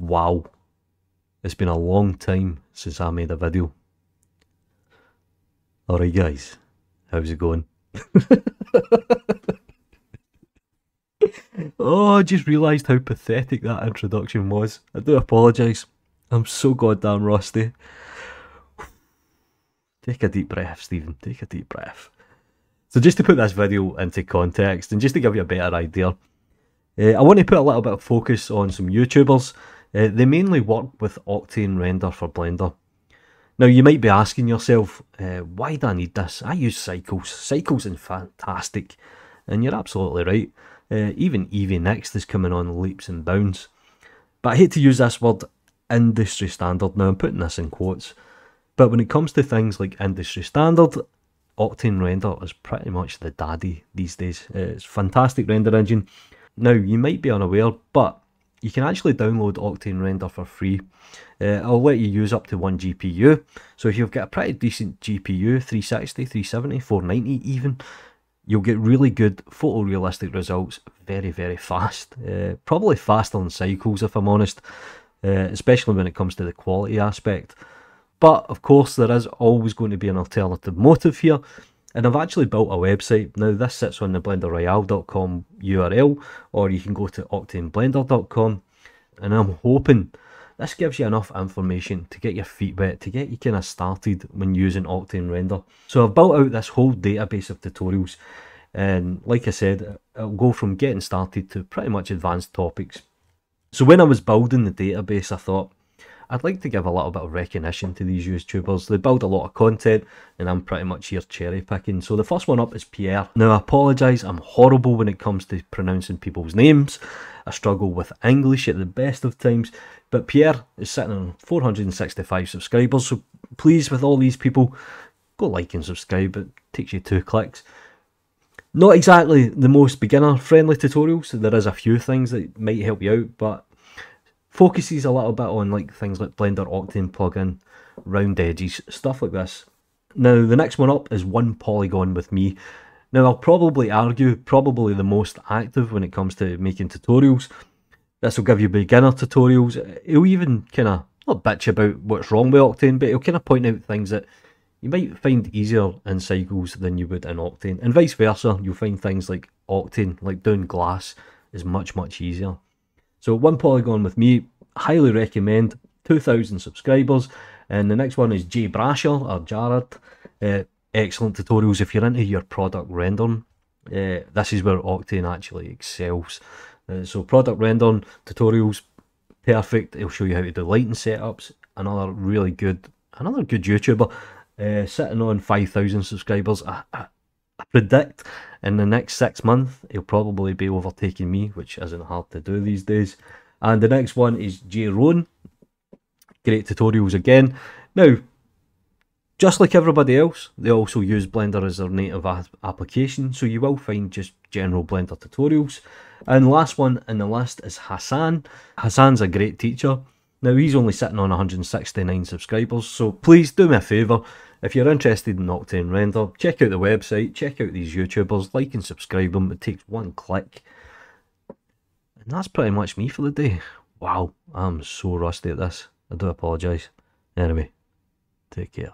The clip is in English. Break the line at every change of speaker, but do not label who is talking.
Wow. It's been a long time since I made a video. Alright guys, how's it going? oh, I just realised how pathetic that introduction was. I do apologise. I'm so goddamn rusty. Take a deep breath, Steven. Take a deep breath. So just to put this video into context and just to give you a better idea, uh, I want to put a little bit of focus on some YouTubers. Uh, they mainly work with Octane Render for Blender. Now you might be asking yourself, uh, why do I need this? I use Cycles. Cycles is fantastic. And you're absolutely right. Uh, even Eevee Next is coming on leaps and bounds. But I hate to use this word industry standard. Now I'm putting this in quotes. But when it comes to things like industry standard, Octane Render is pretty much the daddy these days. Uh, it's fantastic render engine. Now, you might be unaware, but you can actually download Octane Render for free. Uh, I'll let you use up to one GPU. So if you've got a pretty decent GPU, 360, 370, 490 even, you'll get really good photorealistic results very, very fast. Uh, probably faster than Cycles, if I'm honest, uh, especially when it comes to the quality aspect. But of course, there is always going to be an alternative motive here. And I've actually built a website. Now, this sits on the blenderroyale.com URL, or you can go to octaneblender.com. And I'm hoping this gives you enough information to get your feet wet, to get you kind of started when using Octane Render. So I've built out this whole database of tutorials. And like I said, it'll go from getting started to pretty much advanced topics. So when I was building the database, I thought, I'd like to give a little bit of recognition to these YouTubers. They build a lot of content and I'm pretty much here cherry picking. So the first one up is Pierre. Now I apologise, I'm horrible when it comes to pronouncing people's names. I struggle with English at the best of times. But Pierre is sitting on 465 subscribers. So please, with all these people, go like and subscribe. It takes you two clicks. Not exactly the most beginner friendly tutorials. There is a few things that might help you out, but focuses a little bit on like things like Blender Octane plugin, round edges, stuff like this. Now the next one up is one polygon with me. Now I'll probably argue probably the most active when it comes to making tutorials. This will give you beginner tutorials. It'll even kind of not bitch about what's wrong with Octane, but it'll kind of point out things that you might find easier in Cycles than you would in Octane, and vice versa. You'll find things like Octane, like doing glass, is much much easier. So one polygon with me, highly recommend. 2,000 subscribers. And the next one is Jay Brashier or Jared. Uh, excellent tutorials if you're into your product rendering. Uh, this is where Octane actually excels. Uh, so product rendering tutorials, perfect. It'll show you how to do lighting setups. Another really good, another good YouTuber. Uh, sitting on 5,000 subscribers. I, I, I predict in the next six months, he'll probably be overtaking me, which isn't hard to do these days. And the next one is J. Roenn. Great tutorials again. Now, just like everybody else, they also use Blender as their native application, so you will find just general Blender tutorials. And last one in the list is Hassan. Hassan's a great teacher. Now, he's only sitting on 169 subscribers, so please do me a favour if you're interested in Octane Render, check out the website, check out these YouTubers, like and subscribe them. It takes one click. And that's pretty much me for the day. Wow, I'm so rusty at this. I do apologise. Anyway, take care.